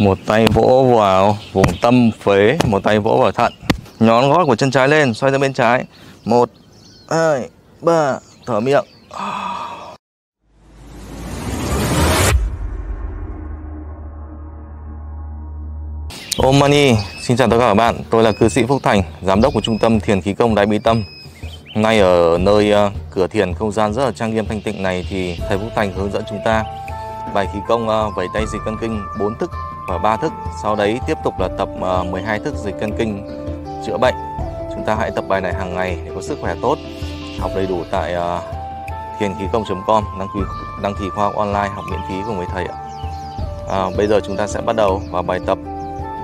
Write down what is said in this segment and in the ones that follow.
một tay vỗ vào vùng tâm phế một tay vỗ vào thận. Nhón gót của chân trái lên xoay ra bên trái. Một hai ba thở miệng. Om Mani, xin chào tất cả các bạn, tôi là cư sĩ Phúc Thành, giám đốc của trung tâm thiền khí công Đại Bi Tâm. Hôm nay ở nơi uh, cửa thiền không gian rất là trang nghiêm thanh tịnh này thì thầy Phúc Thành hướng dẫn chúng ta bài khí công uh, vẩy tay dịch cân kinh 4 thức và 3 thức. Sau đấy tiếp tục là tập ờ, 12 thức dịch cân kinh chữa bệnh. Chúng ta hãy tập bài này hàng ngày để có sức khỏe tốt. Học đầy đủ tại ờ, thiền khí công.com đăng ký đăng ký khoa học online học miễn phí cùng với thầy ạ. À, bây giờ chúng ta sẽ bắt đầu vào bài tập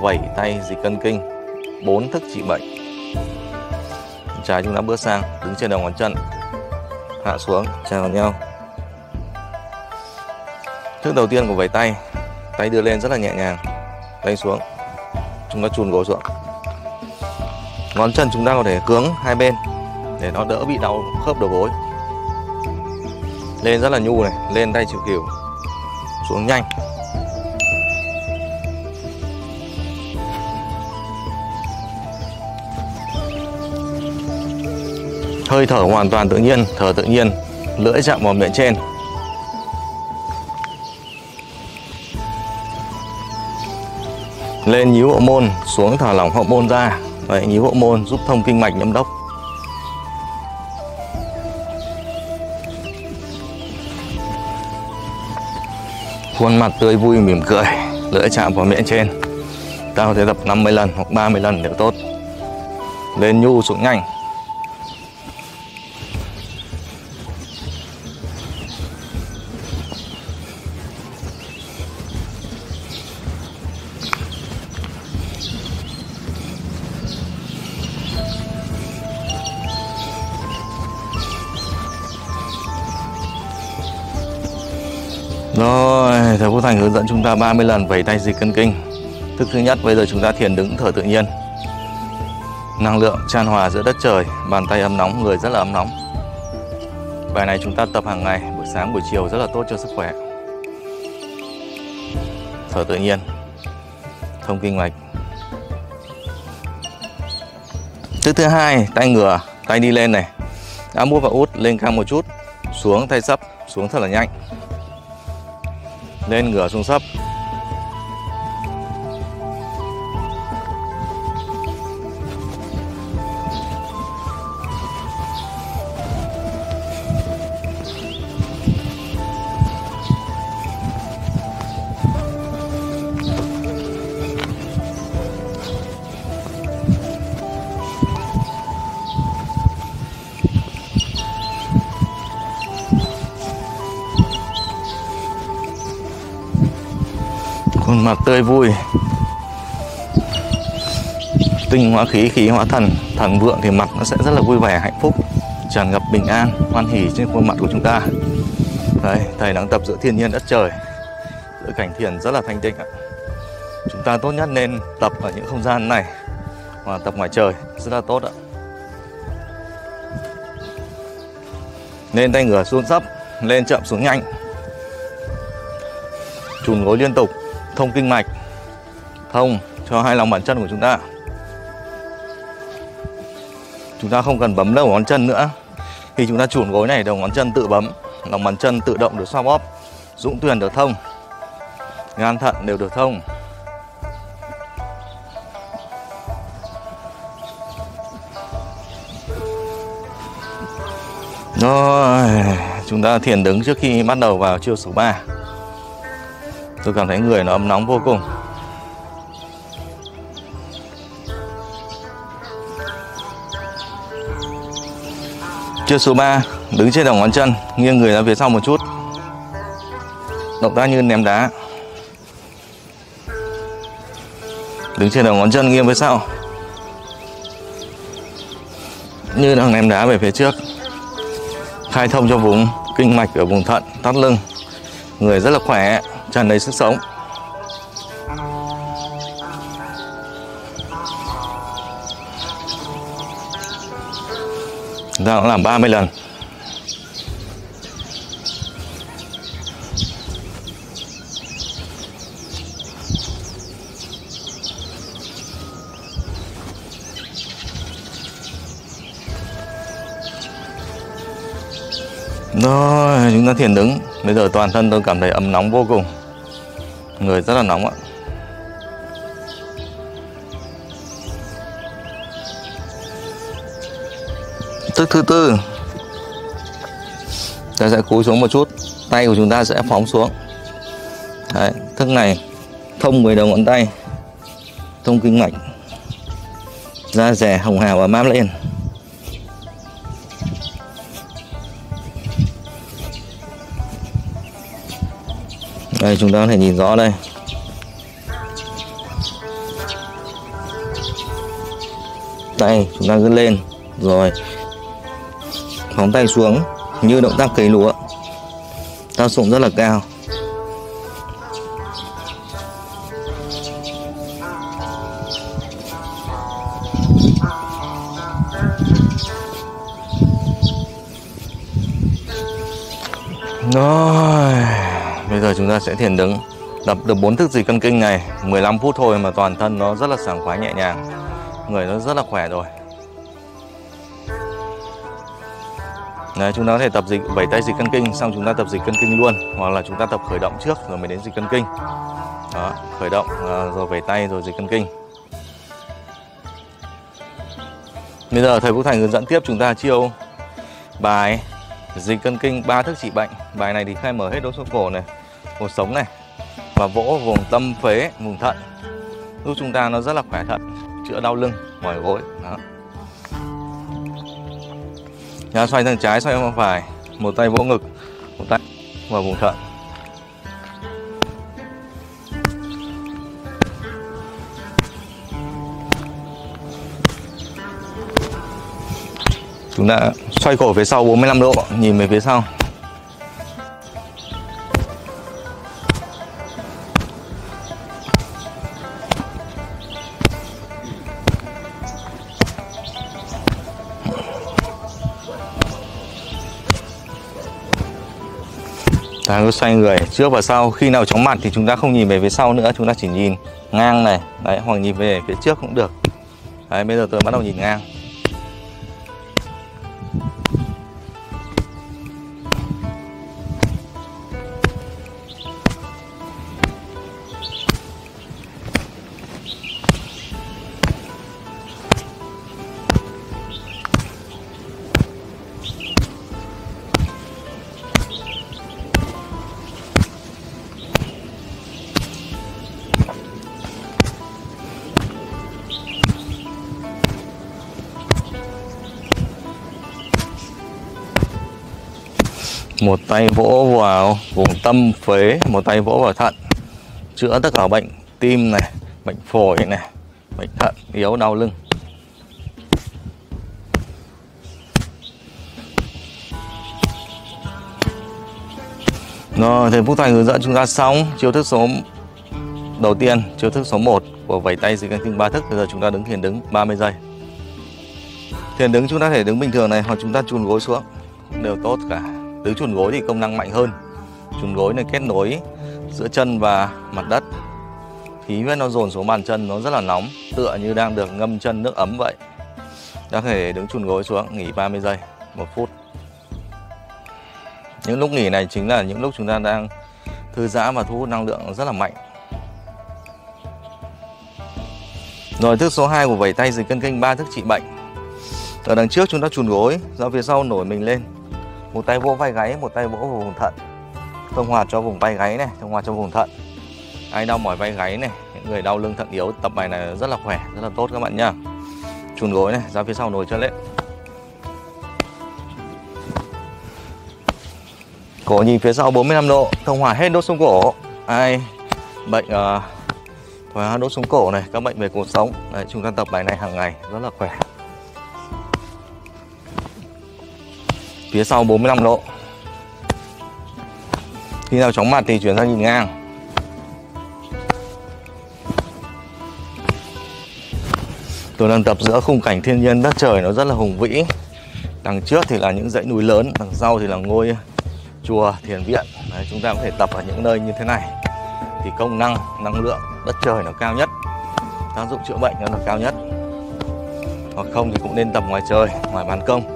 vẩy tay dịch cân kinh bốn thức trị bệnh trái chúng ta bước sang đứng trên đầu ngón chân hạ xuống chào nhau thức đầu tiên của vẩy tay tay đưa lên rất là nhẹ nhàng. Tay xuống. Chúng ta chùn gối xuống. Ngón chân chúng ta có thể cướng hai bên để nó đỡ bị đau khớp đầu gối. Lên rất là nhu này, lên tay chịu kiểu. Xuống nhanh. Hơi thở hoàn toàn tự nhiên, thở tự nhiên, lưỡi chạm vào miệng trên. Lên nhíu hậu môn xuống thả lỏng hậu môn ra. Đấy, nhíu hậu môn giúp thông kinh mạch nhâm đốc. Khuôn mặt tươi vui mỉm cười lưỡi chạm vào miệng trên. Ta có thể tập 50 lần hoặc 30 lần đều tốt. Lên nhu xuống nhanh. Chúng ta 30 lần vẩy tay dịch cân kinh. Thức thứ nhất, bây giờ chúng ta thiền đứng thở tự nhiên. Năng lượng tràn hòa giữa đất trời, bàn tay ấm nóng, người rất là ấm nóng. Bài này chúng ta tập hàng ngày, buổi sáng, buổi chiều rất là tốt cho sức khỏe. Thở tự nhiên, thông kinh mạch. Thức thứ hai, tay ngửa, tay đi lên này. Áo mút và út lên cao một chút, xuống tay sấp, xuống thật là nhanh nên ngửa xuống sấp. Mặt tươi vui. Tinh hóa khí khí hóa thần thần vượng thì mặt nó sẽ rất là vui vẻ, hạnh phúc, tràn ngập bình an, hoan hỉ trên khuôn mặt của chúng ta. Đấy thầy đang tập giữa thiên nhiên đất trời. Giữa cảnh thiền rất là thanh tịnh ạ. Chúng ta tốt nhất nên tập ở những không gian này và tập ngoài trời, rất là tốt ạ. Nên tay ngửa xuống sấp lên chậm xuống nhanh. Chùn gối liên tục thông kinh mạch. Thông, cho hai lòng bàn chân của chúng ta. Chúng ta không cần bấm đầu ngón chân nữa. Khi chúng ta chùn gối này, đầu ngón chân tự bấm, lòng bàn chân tự động được xoa bóp, dũng tuyền được thông, gan thận đều được thông. Rồi, chúng ta thiền đứng trước khi bắt đầu vào chiêu số 3 Tôi cảm thấy người nó ấm nóng vô cùng. Chiêu số 3 Đứng trên đầu ngón chân Nghiêng người ra phía sau một chút. Động tác như ném đá. Đứng trên đầu ngón chân nghiêng phía sau. Như đang ném đá về phía trước. Khai thông cho vùng kinh mạch ở vùng thận, thắt lưng. Người rất là khỏe cho đầy sức sống. Chúng ta đã làm 30 lần. Rồi, chúng ta thiền đứng. Bây giờ toàn thân tôi cảm thấy ấm nóng vô cùng. Người rất là nóng ạ. Thức thứ tư. Ta sẽ cúi xuống một chút. Tay của chúng ta sẽ phóng xuống. Đấy, thức này thông 10 đầu ngón tay. Thông kinh mạch. Da rẻ hồng hào và mát lên. Đây, chúng ta có thể nhìn rõ đây. Tay, chúng ta cứ lên. Rồi. Phóng tay xuống, như động tác cấy lúa. Tác dụng rất là cao. Thiền đứng Tập được bốn thức gì cân kinh này 15 phút thôi mà toàn thân nó rất là sảng khoái nhẹ nhàng Người nó rất là khỏe rồi. Đấy, chúng ta có thể tập dịch vẩy tay dịch cân kinh xong chúng ta tập dịch cân kinh luôn hoặc là chúng ta tập khởi động trước rồi mới đến dịch cân kinh. Đó khởi động à, rồi vẩy tay rồi dịch cân kinh. Bây giờ thầy Phúc Thành hướng dẫn tiếp chúng ta chiêu bài dịch cân kinh ba thức trị bệnh. Bài này thì khai mở hết đốt sống cổ này cuộc sống này. Và vỗ vùng tâm phế vùng thận. Giúp chúng ta nó rất là khỏe thận chữa đau lưng mỏi gối. Đó. Nhá, xoay sang trái xoay sang phải. Một tay vỗ ngực một tay vào vùng thận. Chúng ta xoay cổ về sau 45 độ nhìn về phía sau. Ta cứ xoay người, trước và sau. Khi nào chóng mặt thì chúng ta không nhìn về phía sau nữa, chúng ta chỉ nhìn ngang này. Đấy, hoặc nhìn về phía trước cũng được. Đấy, bây giờ tôi bắt đầu nhìn ngang. Một tay vỗ vào vùng tâm phế một tay vỗ vào thận chữa tất cả bệnh tim này bệnh phổi này bệnh thận yếu đau lưng Rồi, thầy Phúc Thành hướng dẫn chúng ta xong chiêu thức số đầu tiên, chiêu thức số 1 của vẩy tay dịch kinh ba thức. Bây giờ chúng ta đứng thiền đứng 30 giây. Thiền đứng chúng ta thể đứng bình thường này hoặc chúng ta chùn gối xuống đều tốt cả. Đứng chuồn gối thì công năng mạnh hơn. Chuồn gối này kết nối giữa chân và mặt đất. Khí huyết nó dồn xuống bàn chân, nó rất là nóng, Tựa như đang được ngâm chân nước ấm vậy. Ta có thể đứng chuồn gối xuống, nghỉ 30 giây, một phút. Những lúc nghỉ này chính là những lúc chúng ta đang thư giãn và thu hút năng lượng rất là mạnh. Rồi, thức số 2 của vẩy tay dịch cân kinh ba, thức trị bệnh. Ở đằng trước chúng ta chuồn gối Ra phía sau nổi mình lên một tay vỗ vai gáy một tay vỗ vùng thận. Thông hoạt cho vùng vai gáy này thông hoạt cho vùng thận. Ai đau mỏi vai gáy này những người đau lưng thận yếu tập bài này rất là khỏe rất là tốt các bạn nhá. Chùn gối này ra phía sau nồi chân lên cổ nhìn phía sau 45 độ thông hòa hết đốt sống cổ. Ai bệnh uh, thoái hóa đốt sống cổ này các bệnh về cuộc sống. Đấy, chúng ta tập bài này hàng ngày rất là khỏe. Phía sau 45 độ. Khi nào chóng mặt thì chuyển sang nhìn ngang. Tôi đang tập giữa khung cảnh thiên nhiên đất trời nó rất là hùng vĩ. Đằng trước thì là những dãy núi lớn đằng sau thì là ngôi chùa thiền viện. Đấy, chúng ta có thể tập ở những nơi như thế này. Thì công năng năng lượng đất trời nó cao nhất. Tác dụng chữa bệnh nó là cao nhất. Hoặc không thì cũng nên tập ngoài trời ngoài ban công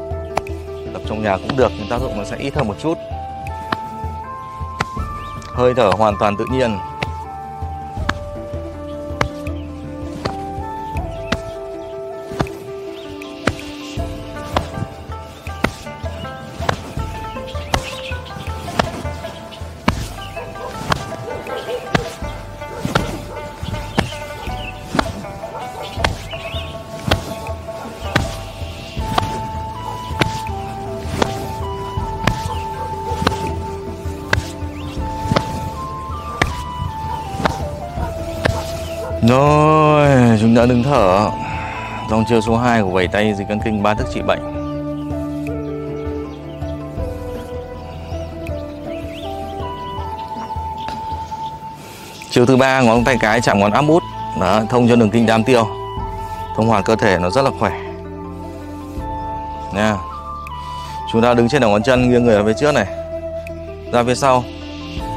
trong nhà cũng được, nhưng tác dụng nó sẽ ít hơn một chút. Hơi thở hoàn toàn tự nhiên. Dạ, Rồi, chúng thở. Dòng chiều số 2 của vẩy tay dịch căn kinh ba thức trị bệnh. Chiều thứ ba ngón tay cái chạm ngón áp út. Đó, thông cho đường kinh đam tiêu. Thông hoạt cơ thể nó rất là khỏe. Nha. Chúng ta đứng trên đầu ngón chân nghiêng người ở phía trước này. Ra phía sau.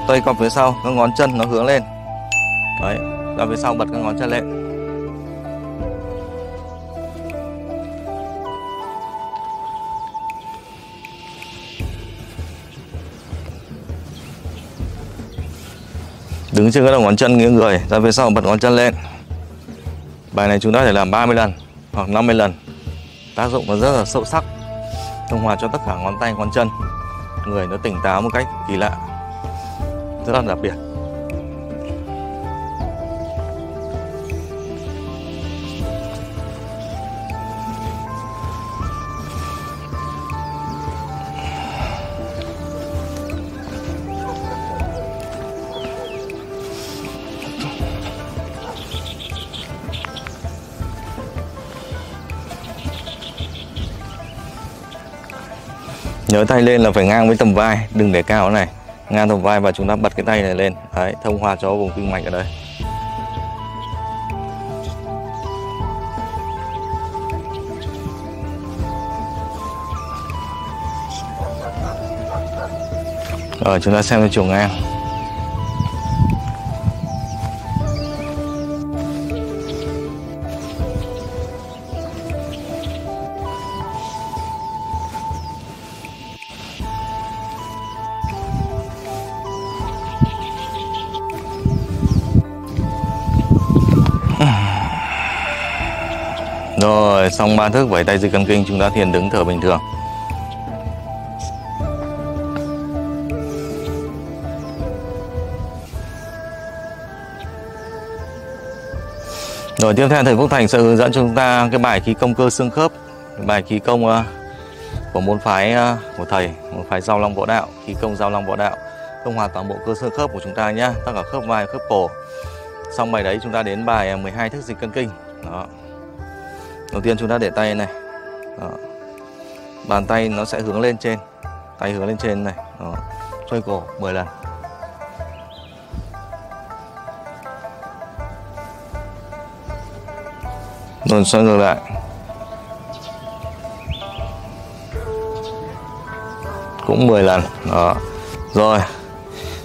Tay cọp phía sau, các ngón chân nó hướng lên. Đấy, ra phía sau bật các ngón chân lên. Đứng trên các đầu ngón chân nghiêng người, ra phía sau bật ngón chân lên. Bài này chúng ta thể làm 30 lần hoặc 50 lần. Tác dụng nó rất là sâu sắc, thông hòa cho tất cả ngón tay, ngón chân. Người nó tỉnh táo một cách kỳ lạ, rất là đặc biệt. Nhớ tay lên là phải ngang với tầm vai, đừng để cao này. Ngang tầm vai và chúng ta bật cái tay này lên. Đấy, thông hòa cho vùng kinh mạch ở đây. Rồi, chúng ta xem cái chiều ngang. Rồi, xong ba thức vẩy tay dư căn kinh chúng ta thiền đứng thở bình thường. Rồi tiếp theo thầy Quốc Thành sẽ hướng dẫn chúng ta cái bài khí công cơ xương khớp, bài khí công uh, của môn phái uh, của thầy, môn phái giao long võ đạo, khí công giao long võ đạo, thông hòa toàn bộ cơ xương khớp của chúng ta nhá, tất cả khớp vai, khớp cổ. Xong bài đấy chúng ta đến bài ờ, 12 thức dịch cân kinh. Đó đầu tiên chúng ta để tay này. Đó. bàn tay nó sẽ hướng lên trên. Tay hướng lên trên này. Đó. xoay cổ 10 lần. Rồi, xoay ngược lại. Cũng 10 lần. Đó. Rồi,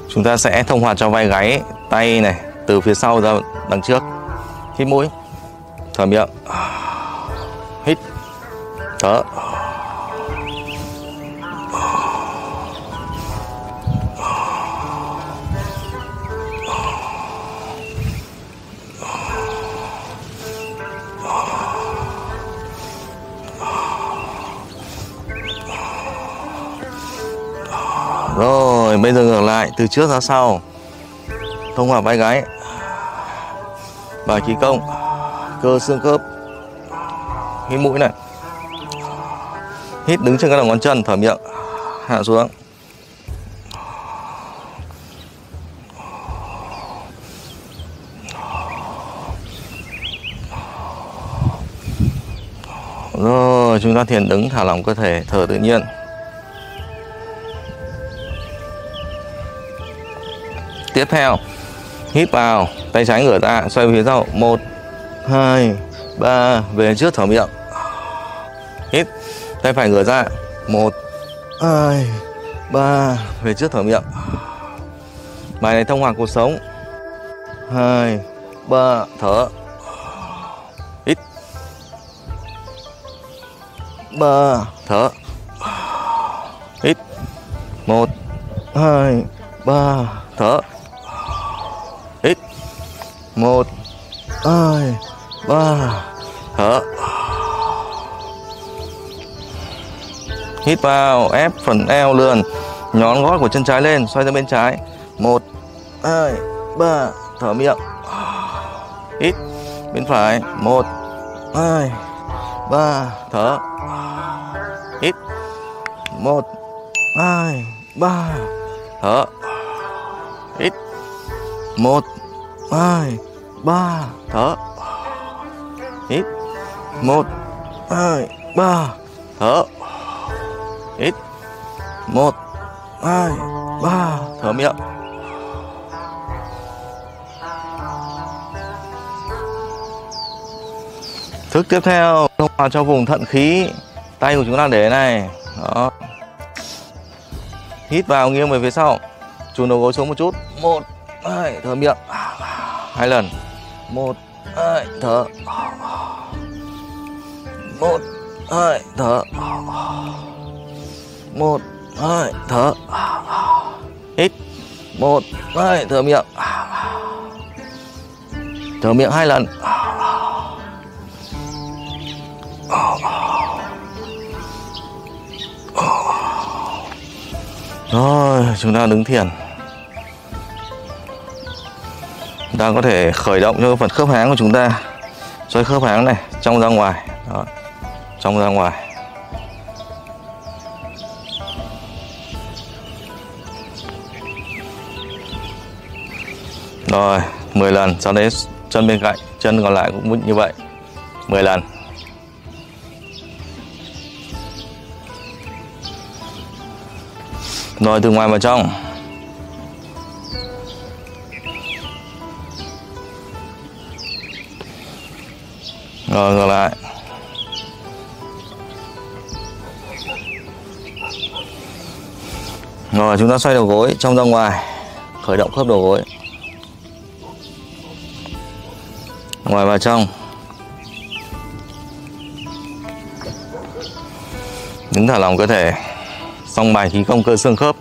chúng ta sẽ thông hoạt cho vai gáy tay này từ phía sau ra đằng trước. Hít mũi. Thở miệng đó Rồi, bây giờ ngược lại từ trước ra sau. Thông hòa vai gáy. Bài khí công. Cơ xương khớp hít mũi này hít đứng trên các đầu ngón chân, thở miệng. Hạ xuống. Rồi, chúng ta thiền đứng thả lỏng cơ thể, thở tự nhiên. Tiếp theo, hít vào, tay trái ngửa ra, xoay phía sau. Một, hai, ba, về trước, thở miệng. Hít tay phải ngửa ra. Một. Hai. Ba. Về trước thở miệng. Bài này thông hoàng cuộc sống. Hai. Ba. Thở. Hít. Ba. Thở. Một. Hai. Ba. Thở. Ít một. Hai. Ba. Thở. Hít vào ép phần eo lườn. Nhón gót của chân trái lên xoay ra bên trái. Một hai ba thở miệng. Hít, bên phải. Một hai ba thở. Hít, một hai ba thở. Hít, một hai ba thở. Hít, một hai ba thở ít. Một, hai, ba. Thở miệng. Thức tiếp theo thông vào cho vùng thận khí. Tay của chúng ta để này. Đó. Hít vào nghiêng về phía sau. Chùn đầu gối xuống một chút. Một, hai, thở miệng. Hai lần. Một, hai, thở. Một, hai, thở một, hai, thở. Hít. Một, hai, thở miệng. Thở miệng hai lần. Rồi, chúng ta đứng thiền. Chúng ta có thể khởi động cho phần khớp háng của chúng ta. Xoay khớp háng này, trong ra ngoài. Đó. Trong ra ngoài. Rồi 10 lần, sau đấy chân bên cạnh, chân còn lại cũng như vậy. 10 lần. Rồi, từ ngoài vào trong. Rồi, ngược lại. Rồi, chúng ta xoay đầu gối trong ra ngoài, khởi động khớp đầu gối. Ngoài vào trong. Đứng thả lòng cơ thể. Xong bài khí công cơ xương khớp.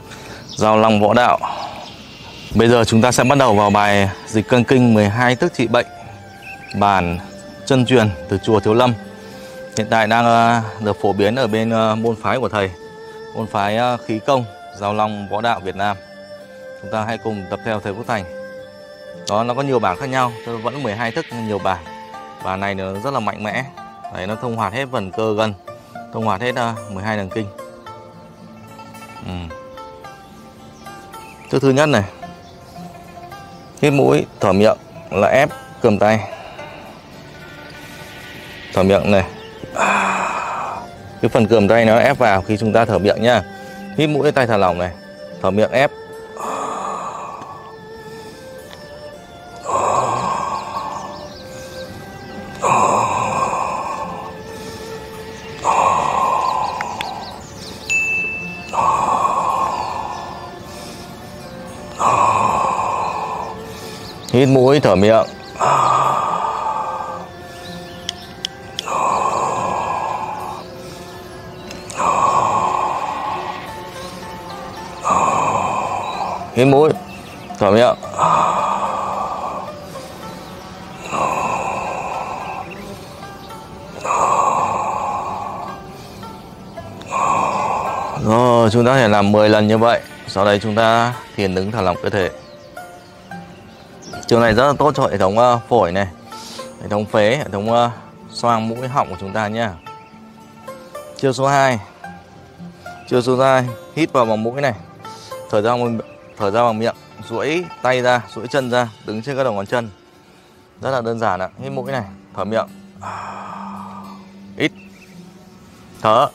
Giao long võ đạo. Bây giờ chúng ta sẽ bắt đầu vào bài dịch cân kinh 12 tức trị bệnh. Bản chân truyền từ chùa Thiếu Lâm. Hiện tại đang ờ, được phổ biến ở bên ờ, môn phái của thầy. Môn phái ờ, khí công, giao long võ đạo Việt Nam. Chúng ta hãy cùng tập theo thầy Quốc Thành đó nó có nhiều bản khác nhau vẫn 12 thức nhiều bản và này nó rất là mạnh mẽ. Đấy nó thông hoạt hết phần cơ gân thông hoạt hết à, 12 đường kinh. Ừ. Thứ thứ nhất này. Hít mũi, thở miệng là ép cầm tay. Thở miệng này. Cái phần cầm tay nó ép vào khi chúng ta thở miệng nhá. Hít mũi tay thả lỏng này. Thở miệng ép. Hít mũi, thở miệng. Hít mũi, thở miệng. Rồi, chúng ta sẽ làm 10 lần như vậy. Sau đây chúng ta thiền đứng thả lỏng cơ thể trường này rất là tốt cho hệ thống uh, phổi này hệ thống phế hệ thống uh, xoang mũi họng của chúng ta nhé chiêu số 2 chiêu số 2 hít vào bằng mũi này thở ra bằng thở ra bằng miệng duỗi tay ra duỗi chân ra đứng trên các đầu ngón chân. Rất là đơn giản ạ hít mũi này thở miệng. Ít. Thở.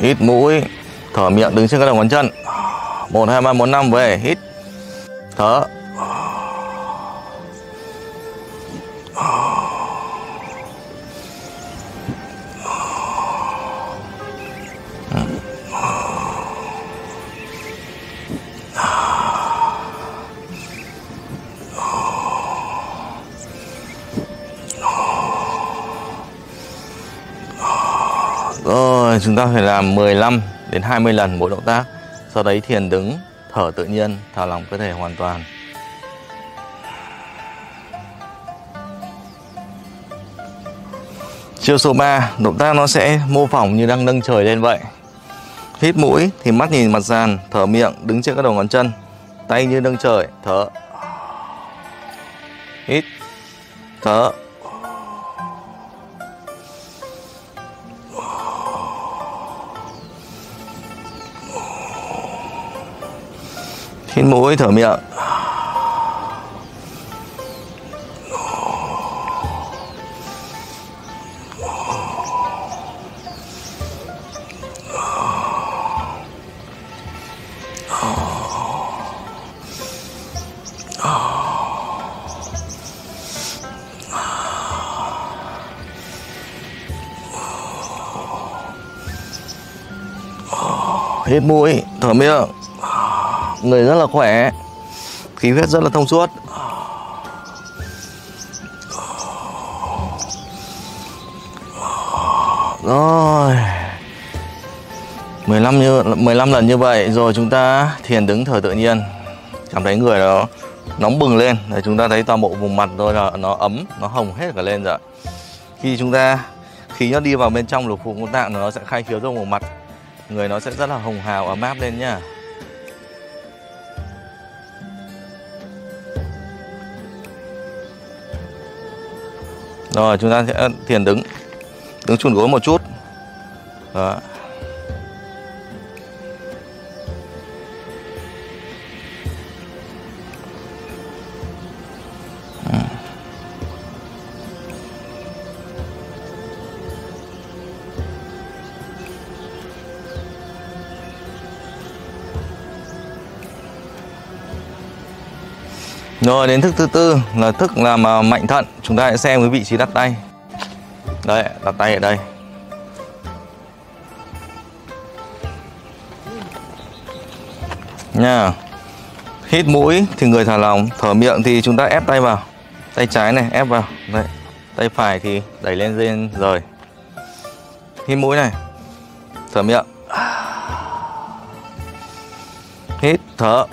Hít mũi, thở miệng đứng trên các đầu ngón chân. Một, hai, ba, bốn, năm, về, hít. Thở. Chúng ta phải làm 15 đến 20 lần mỗi động tác. Sau đấy thiền đứng, thở tự nhiên, thả lỏng cơ thể hoàn toàn. Chiều số 3, động tác nó sẽ mô phỏng như đang nâng trời lên vậy. Hít mũi thì mắt nhìn mặt sàn, thở miệng, đứng trên các đầu ngón chân. Tay như nâng trời, thở. Hít Thở. Hít mũi thở miệng. Hít mũi, thở miệng. Người rất là khỏe. Khí huyết rất là thông suốt. Rồi. 15 như 15 lần như vậy rồi chúng ta thiền đứng thở tự nhiên. Cảm thấy người nó nóng bừng lên. Để chúng ta thấy toàn bộ vùng mặt rồi là nó ấm, nó hồng hết cả lên rồi. Khi chúng ta, khí nó đi vào bên trong lục phủ ngũ tạng, nó sẽ khai khiếu ra vùng mặt. Người nó sẽ rất là hồng hào, ấm áp lên nhá. Rồi chúng ta sẽ ờ, thiền đứng. Đứng chuồn gối một chút. Đó. Rồi đến thức thứ tư là thức làm mạnh thận. Chúng ta hãy xem cái vị trí đặt tay. Đây, đặt tay ở đây. Nha. Hít mũi thì người thả lỏng Thở miệng thì chúng ta ép tay vào. Tay trái này ép vào. Đây. Tay phải thì đẩy lên lên rồi Hít mũi này. Thở miệng. Hít thở.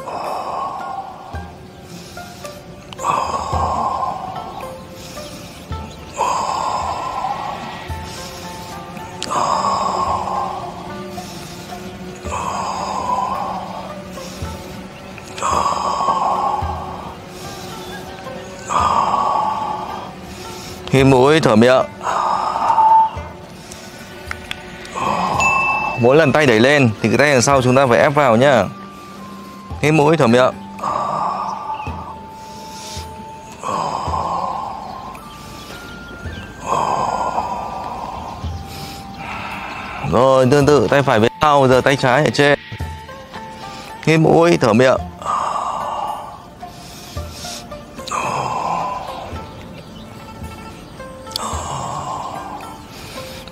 Hít mũi thở miệng. Mỗi lần tay đẩy lên Thì cái tay đằng sau chúng ta phải ép vào nhá. Hít mũi thở miệng. Rồi, tương tự, tay phải bên sau, Giờ tay trái ở trên. Hít mũi thở miệng.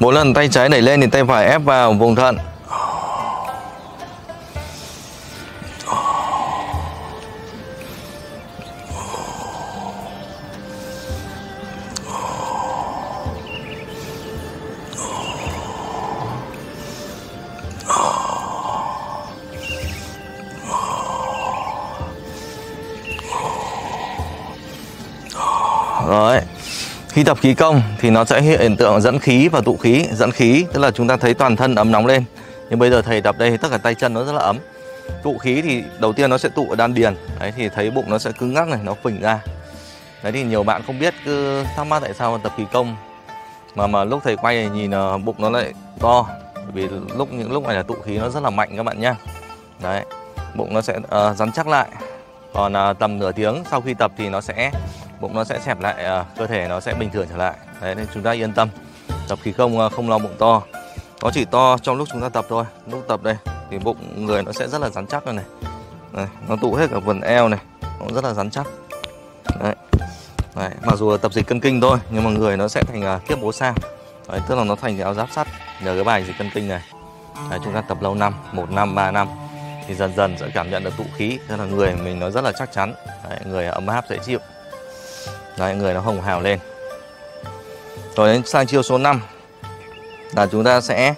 Mỗi lần tay trái đẩy lên thì tay phải ép vào vùng thận. Khi tập khí công thì nó sẽ hiện tượng dẫn khí và tụ khí. Dẫn khí tức là chúng ta thấy toàn thân ấm nóng lên. Nhưng bây giờ thầy tập đây thì tất cả tay chân nó rất là ấm. Tụ khí thì đầu tiên nó sẽ tụ ở đan điền. Đấy thì thấy bụng nó sẽ cứng ngắc này, nó phình ra. Đấy thì nhiều bạn không biết cứ thắc mắc tại sao tập khí công. Mà mà lúc thầy quay nhìn ờ, bụng nó lại to. Bởi vì lúc những lúc này là tụ khí nó rất là mạnh các bạn nhá. Đấy bụng nó sẽ uh, rắn chắc lại. Còn uh, tầm nửa tiếng sau khi tập thì nó sẽ bụng nó sẽ xẹp lại uh, cơ thể nó sẽ bình thường trở lại. Đấy nên chúng ta yên tâm. Tập khí công uh, ờ, không lo bụng to. Nó chỉ to trong lúc chúng ta tập thôi. Lúc tập đây thì bụng người nó sẽ rất là rắn chắc này. Này nó tụ hết cả phần eo này nó rất là rắn chắc. Đấy. đấy mặc dù là tập dịch cân kinh thôi nhưng mà người nó sẽ thành uh, kiếp bố sao đấy, tức là nó thành áo giáp sắt nhờ cái bài dịch cân kinh này. Đấy, chúng ta tập lâu năm một năm ba năm thì dần dần sẽ cảm nhận được tụ khí. Tức là người mình nó rất là chắc chắn. Đấy, người ấm áp dễ chịu đấy, người nó hồng hào lên. Rồi đến sang chiêu số 5 là chúng ta sẽ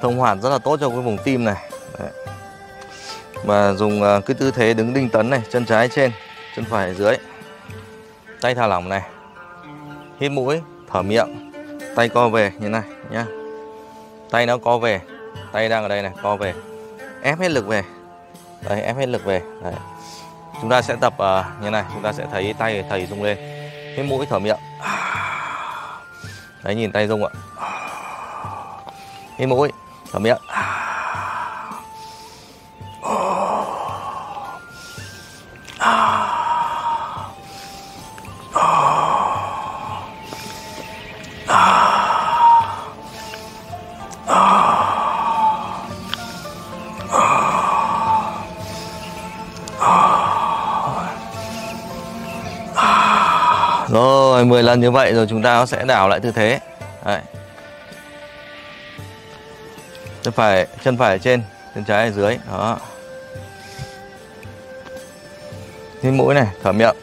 thông hoạt rất là tốt cho cái vùng tim này. Đấy. và dùng ờ, cái tư thế đứng đinh tấn này chân trái trên chân phải dưới. Tay thả lỏng này hít mũi thở miệng tay co về như này nhá. Tay nó co về tay đang ở đây này co về. Ép hết lực về. Đấy ép hết lực về. Đấy. chúng ta sẽ tập uh, như này chúng ta sẽ thấy tay thầy rung lên hít mũi thở miệng. Đấy nhìn tay Dung ạ. Hít mũi thở miệng. Lần như vậy rồi chúng ta sẽ đảo lại tư thế. Đấy. chân phải chân phải ở trên, chân trái ở dưới, đó. Hít mũi này, thở miệng.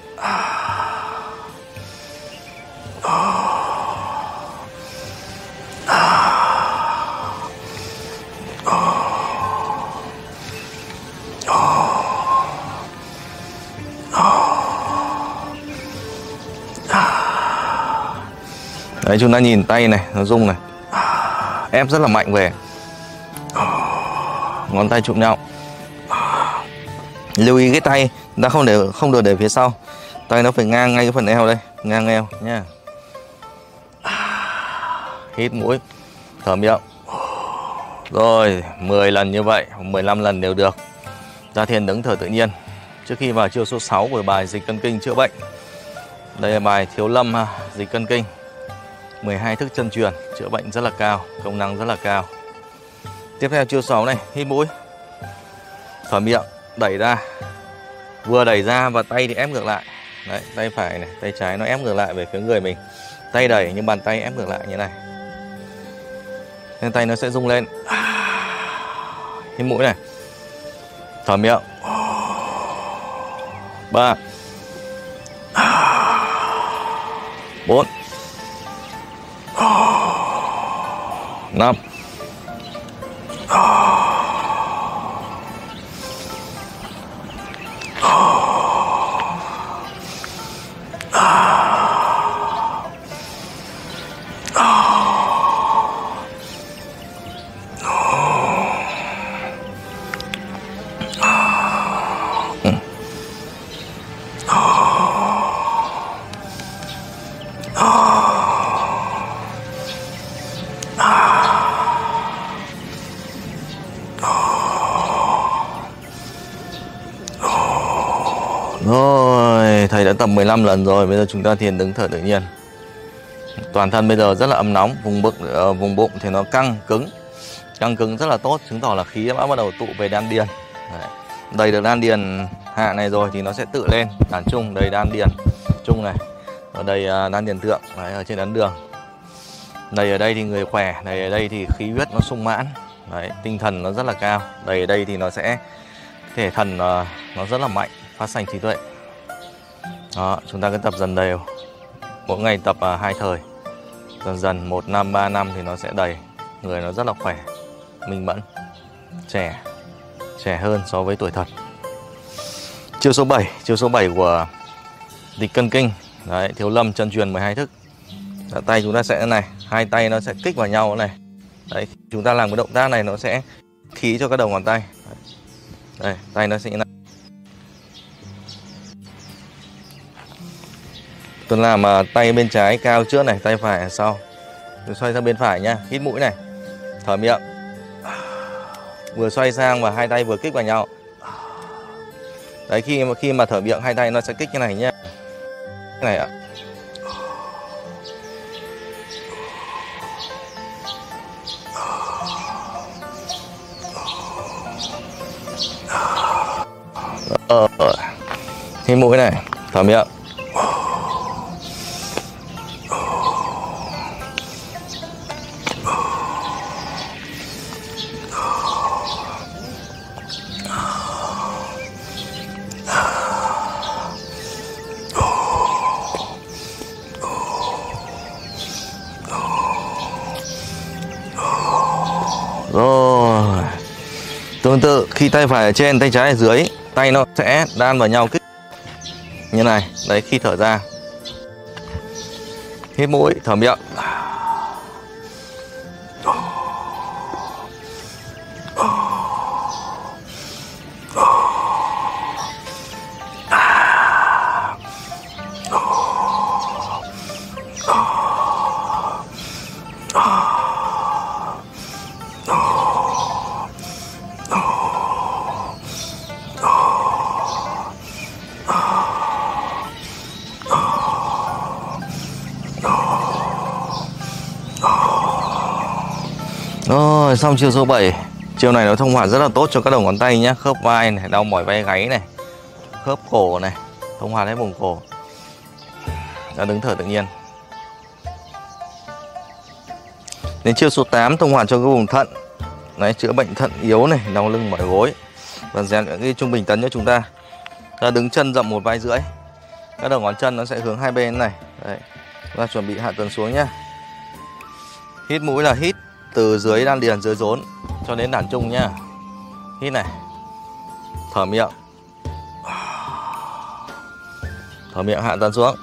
Chúng ta nhìn tay này nó rung này. Ép rất là mạnh về. Ngón tay chụm nhau. Lưu ý cái tay chúng ta không để không được để phía sau. Tay nó phải ngang ngay cái phần eo đây ngang eo nha. Hít mũi thở miệng. Rồi 10 lần như vậy 15 lần đều được. Ra thiền đứng thở tự nhiên. Trước khi vào chiều số 6 của bài dịch cân kinh chữa bệnh. Đây là bài thiếu lâm ha, dịch cân kinh. 12 thức chân truyền, chữa bệnh rất là cao, công năng rất là cao. Tiếp theo chiêu 6 này, hít mũi. Thở miệng, đẩy ra. Vừa đẩy ra và tay thì ép ngược lại. Đấy, tay phải này, tay trái nó ép ngược lại về phía người mình. Tay đẩy, nhưng bàn tay ép ngược lại như này. Nên tay nó sẽ rung lên. Hít mũi này. Thở miệng. Ba. Bốn năm Rồi, 15 lần rồi, bây giờ chúng ta thiền đứng thở tự nhiên. Toàn thân bây giờ rất là ấm nóng, vùng bụng uh, vùng bụng thì nó căng cứng. Căng cứng rất là tốt, chứng tỏ là khí đã bắt đầu tụ về đan điền. Đấy. Đầy được đan điền hạ này rồi thì nó sẽ tự lên đàn trung đầy đan điền trung này. Ở đây uh, đan điền thượng đấy, ở trên ấn đường. Đầy ở đây thì người khỏe, đầy ở đây thì khí huyết nó sung mãn. Đấy, tinh thần nó rất là cao. Đầy ở đây thì nó sẽ thể thần uh, nó rất là mạnh phát sanh trí tuệ đó chúng ta cứ tập dần đều. Mỗi ngày tập à, hai thời. Dần dần một năm ba năm thì nó sẽ đầy. Người nó rất là khỏe minh mẫn trẻ trẻ hơn so với tuổi thật. Chiêu số 7 chiêu số 7 của địch cân kinh. Đấy thiếu lâm chân truyền 12 thức. Đã, tay chúng ta sẽ này hai tay nó sẽ kích vào nhau này. Đấy chúng ta làm cái động tác này nó sẽ khí cho các đầu ngón tay. Đây tay nó sẽ như này tôi làm uh, tay bên trái cao trước này tay phải đằng sau. Tôi xoay sang bên phải nhá hít mũi này. Thở miệng. Vừa xoay sang và hai tay vừa kích vào nhau. Đấy khi mà khi mà thở miệng hai tay nó sẽ kích như này nhá. Cái này ạ. Ờ. ờ. Hít mũi này thở miệng. Rồi. Tương tự khi tay phải ở trên, tay trái ở dưới Tay nó sẽ đan vào nhau kích. Như này Đấy khi thở ra. Hít mũi, thở miệng. Xong chiều số 7 Chiều này nó thông hoạt rất là tốt cho các đầu ngón tay nhé Khớp vai này, đau mỏi vai gáy này Khớp cổ này Thông hoạt hết vùng cổ. Đã đứng thở tự nhiên. Đến chiều số 8 thông hoạt cho cái vùng thận. Đấy, chữa bệnh thận yếu này, đau lưng mỏi gối. Và rèn những cái trung bình tấn cho chúng ta. Ta đứng chân rộng một vai rưỡi. Các đầu ngón chân nó sẽ hướng hai bên này. Đấy. ta chuẩn bị hạ tuần xuống nhá. Hít mũi là hít từ dưới đan điền dưới rốn, cho đến đàn trung nhá. Hít này. Thở miệng. Thở miệng hạ tuần xuống.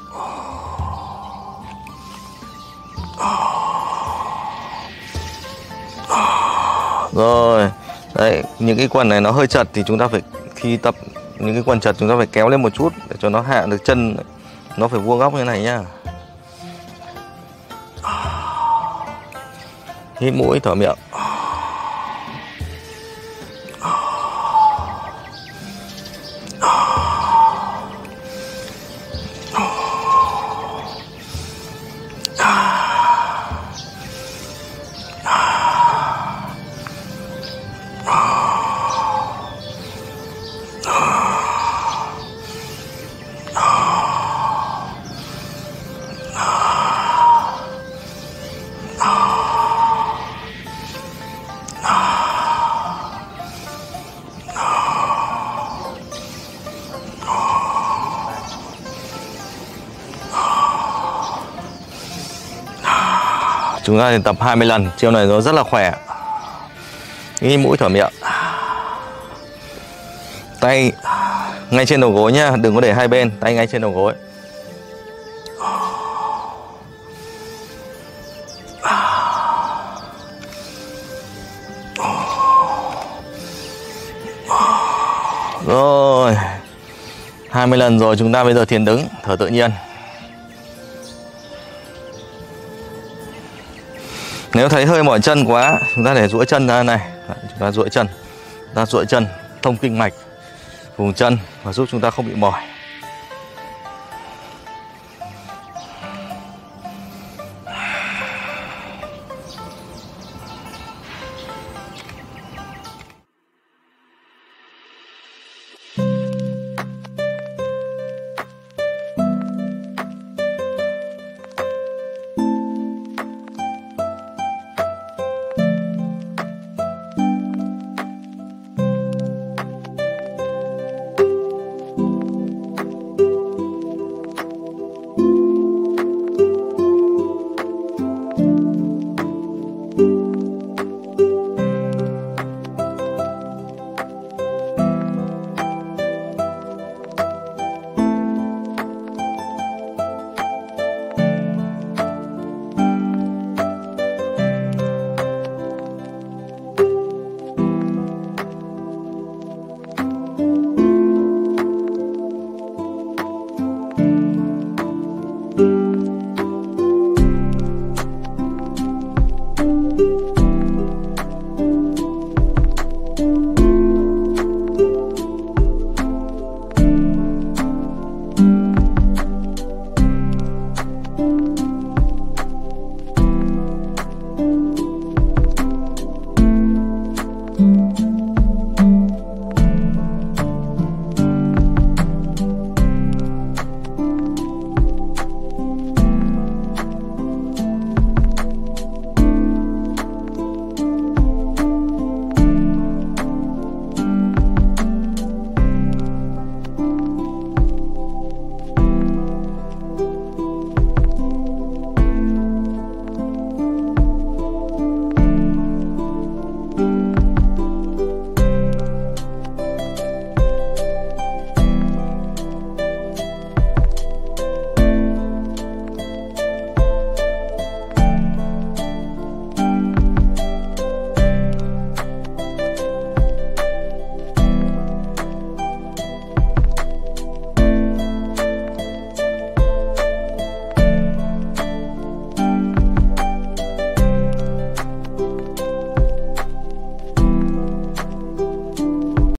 Rồi, đấy, những cái quần này nó hơi chật thì chúng ta phải khi tập những cái quần chật chúng ta phải kéo lên một chút để cho nó hạ được chân, nó phải vuông góc như này nhá. Hít mũi thở miệng. Chúng ta thì tập 20 lần. Chiều này nó rất là khỏe. Nghĩ mũi thở miệng. Tay ngay trên đầu gối nhá, Đừng có để hai bên. Tay ngay trên đầu gối. Rồi 20 lần rồi, chúng ta bây giờ thiền đứng, Thở tự nhiên. Nếu thấy hơi mỏi chân quá, Chúng ta để duỗi chân ra này. Chúng ta duỗi chân. Chúng ta duỗi chân, Thông kinh mạch, Vùng chân Và giúp chúng ta không bị mỏi.